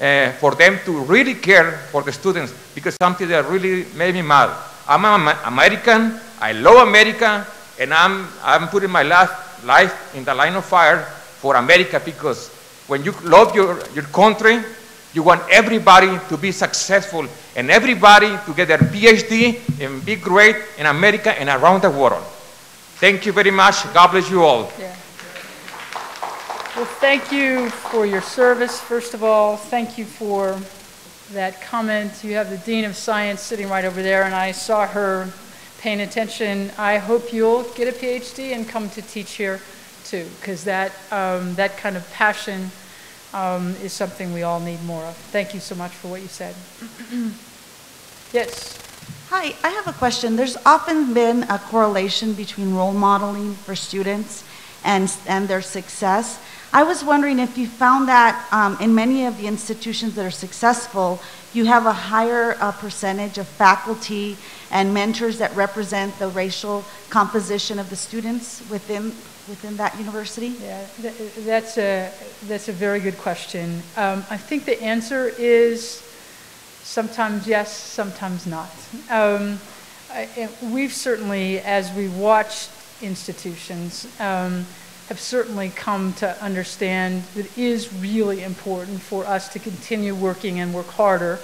uh, for them to really care for the students because something that really made me mad. I'm an American, I love America, and I'm, I'm putting my life, life in the line of fire for America because when you love your, your country, you want everybody to be successful and everybody to get their PhD and be great in America and around the world. Thank you very much. God bless you all. Yeah. Well, thank you for your service, first of all. Thank you for that comment. You have the Dean of Science sitting right over there, and I saw her paying attention. I hope you'll get a PhD and come to teach here too, because that, um, that kind of passion um, is something we all need more of. Thank you so much for what you said. yes. Hi, I have a question. There's often been a correlation between role modeling for students and, and their success. I was wondering if you found that um, in many of the institutions that are successful, you have a higher uh, percentage of faculty and mentors that represent the racial composition of the students within, within that university? Yeah, th- that's a, that's a very good question. Um, I think the answer is sometimes yes, sometimes not. Um, I, we've certainly, as we watch institutions, um, have certainly come to understand that it is really important for us to continue working and work harder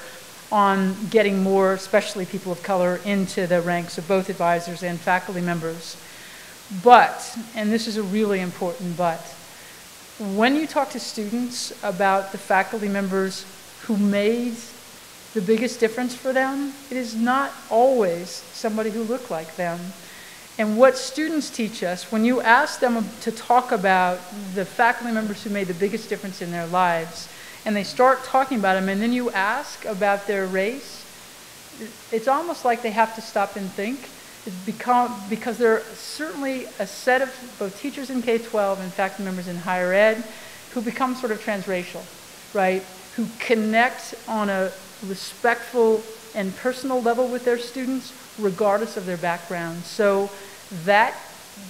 on getting more, especially people of color, into the ranks of both advisors and faculty members. But, and this is a really important but, when you talk to students about the faculty members who made the biggest difference for them, it is not always somebody who looked like them. And what students teach us, when you ask them to talk about the faculty members who made the biggest difference in their lives, and they start talking about them, and then you ask about their race, it's almost like they have to stop and think. Become, because there are certainly a set of both teachers in K-12 and faculty members in higher ed who become sort of transracial, right? Who connect on a respectful and personal level with their students, regardless of their background. So that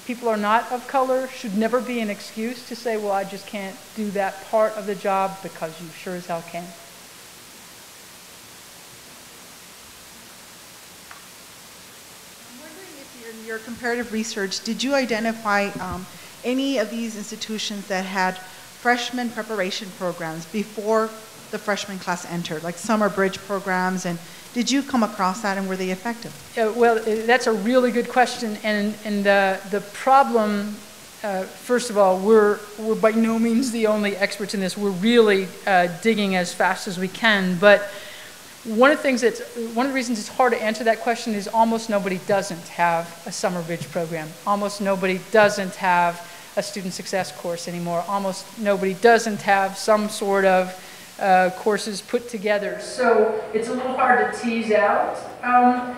people are not of color should never be an excuse to say, well, I just can't do that part of the job because you sure as hell can. I'm wondering if in your comparative research, did you identify um, any of these institutions that had freshman preparation programs before the freshman class entered, like summer bridge programs, and did you come across that and were they effective? Uh, well, uh, that's a really good question, and, and uh, the problem, uh, first of all, we're, we're by no means the only experts in this. We're really uh, digging as fast as we can, but one of the things that's, one of the reasons it's hard to answer that question is almost nobody doesn't have a summer bridge program. Almost nobody doesn't have a student success course anymore. Almost nobody doesn't have some sort of uh, courses put together. So it's a little hard to tease out um,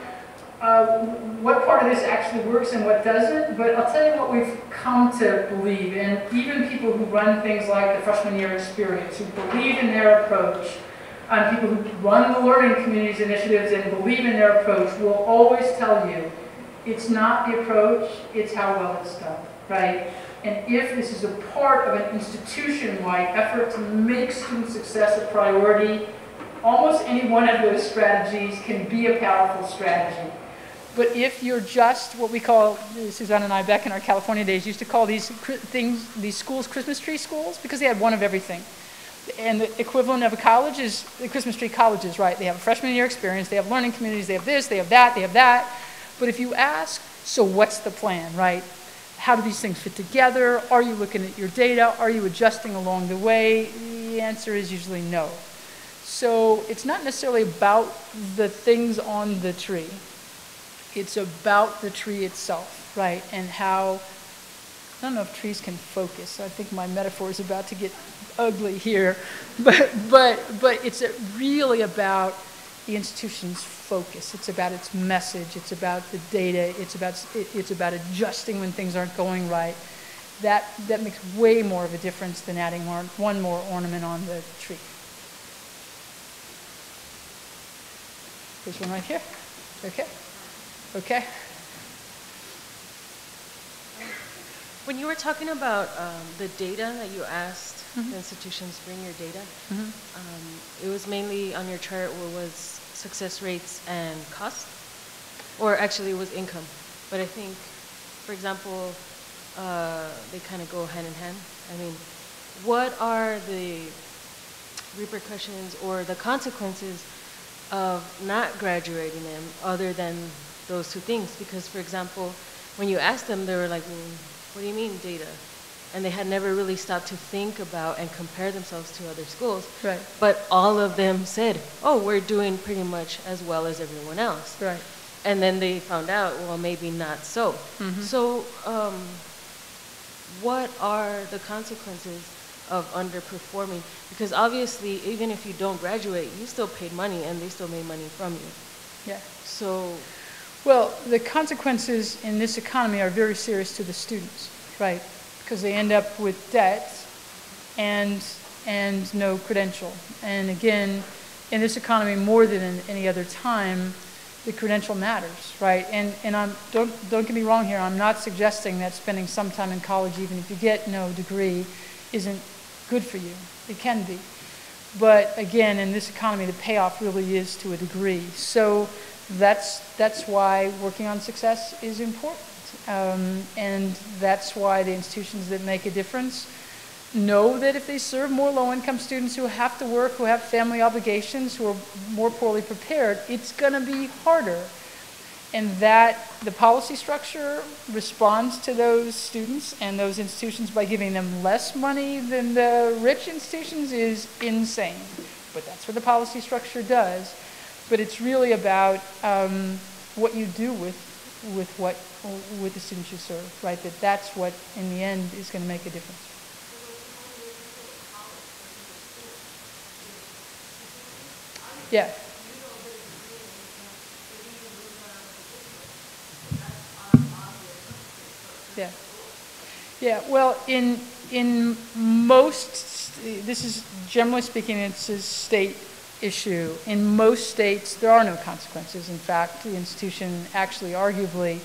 uh, what part of this actually works and what doesn't, but I'll tell you what we've come to believe, and even people who run things like the freshman year experience, who believe in their approach, and people who run the learning communities initiatives and believe in their approach will always tell you it's not the approach, it's how well it's done, right? And if this is a part of an institution-wide effort to make student success a priority, almost any one of those strategies can be a powerful strategy. But if you're just what we call, Susana and I back in our California days used to call these things, these schools Christmas tree schools because they had one of everything. And the equivalent of a college is the Christmas tree colleges, right? They have a freshman year experience, they have learning communities, they have this, they have that, they have that. But if you ask, so what's the plan, right? How do these things fit together? Are you looking at your data? Are you adjusting along the way? The answer is usually no. So it's not necessarily about the things on the tree. It's about the tree itself, right? And how, I don't know if trees can focus. I think my metaphor is about to get ugly here. But, but, but it's really about the institution's focus. It's about its message. It's about the data. It's about, it's about adjusting when things aren't going right. That, that makes way more of a difference than adding more, one more ornament on the tree. There's one right here. Okay. Okay. When you were talking about um, the data that you asked the institutions bring your data, um, it was mainly on your chart what was success rates and cost, or actually it was income. But I think, for example, uh, they kind of go hand in hand. I mean, what are the repercussions or the consequences of not graduating them other than those two things? Because, for example, when you asked them, they were like, "Mm, what do you mean data? And they had never really stopped to think about and compare themselves to other schools. Right. But all of them said, oh, we're doing pretty much as well as everyone else. Right. And then they found out, well, maybe not so. So, um, what are the consequences of underperforming? Because obviously, even if you don't graduate, you still paid money and they still made money from you. Yeah. So, Well, the consequences in this economy are very serious to the students, right? Because they end up with debt and, and no credential. And again, in this economy, more than in any other time, the credential matters, right? And, and I'm, don't, don't get me wrong here, I'm not suggesting that spending some time in college, even if you get no degree, isn't good for you. It can be. But again, in this economy, the payoff really is to a degree. So that's, that's why working on success is important. Um, and that's why the institutions that make a difference know that if they serve more low-income students who have to work, who have family obligations, who are more poorly prepared, it's going to be harder. And that the policy structure responds to those students and those institutions by giving them less money than the rich institutions is insane. But that's what the policy structure does. But it's really about um, what you do with, with what, with the students you serve, right? That that's what, in the end, is going to make a difference. Yeah. Yeah. Yeah, well, in, in most, this is, generally speaking, it's a state issue. In most states, there are no consequences. In fact, the institution actually arguably,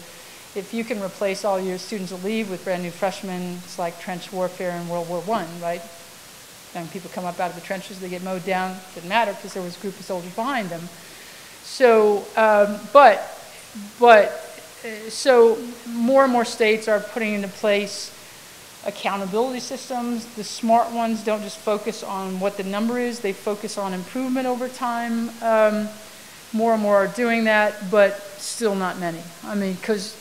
if you can replace all your students that leave with brand-new freshmen, it's like trench warfare in World War I, right? When people come up out of the trenches, they get mowed down, didn't matter because there was a group of soldiers behind them. So, um, but, but, uh, so more and more states are putting into place accountability systems. The smart ones don't just focus on what the number is, they focus on improvement over time. Um, more and more are doing that, but still not many. I mean, because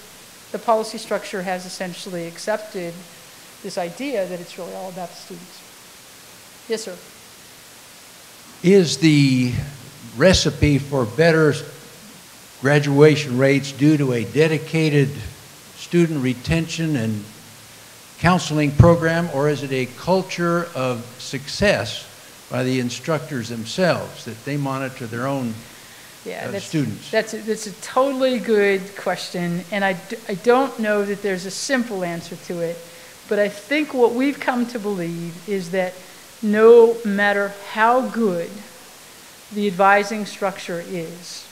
the policy structure has essentially accepted this idea that it's really all about the students. Yes, sir. Is the recipe for better graduation rates due to a dedicated student retention and counseling program, or is it a culture of success by the instructors themselves, that they monitor their own Yeah, uh, that's, students? That's a, that's a totally good question, and I, d- I don't know that there's a simple answer to it. But I think what we've come to believe is that no matter how good the advising structure is,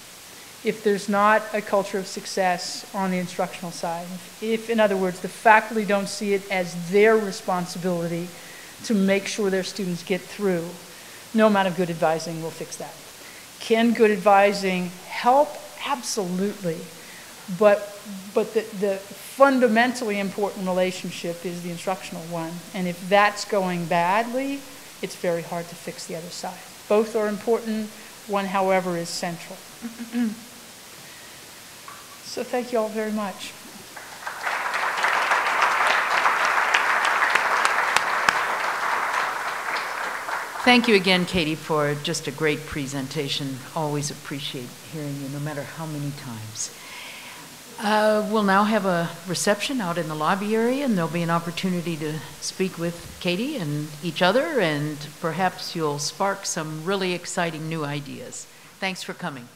if there's not a culture of success on the instructional side, if, in other words, the faculty don't see it as their responsibility to make sure their students get through, no amount of good advising will fix that. Can good advising help? Absolutely. But, but the, the fundamentally important relationship is the instructional one. And if that's going badly, it's very hard to fix the other side. Both are important, one, however, is central. So thank you all very much. Thank you again, Kati, for just a great presentation. Always appreciate hearing you, no matter how many times. Uh, We'll now have a reception out in the lobby area, and there'll be an opportunity to speak with Kati and each other, and perhaps you'll spark some really exciting new ideas. Thanks for coming.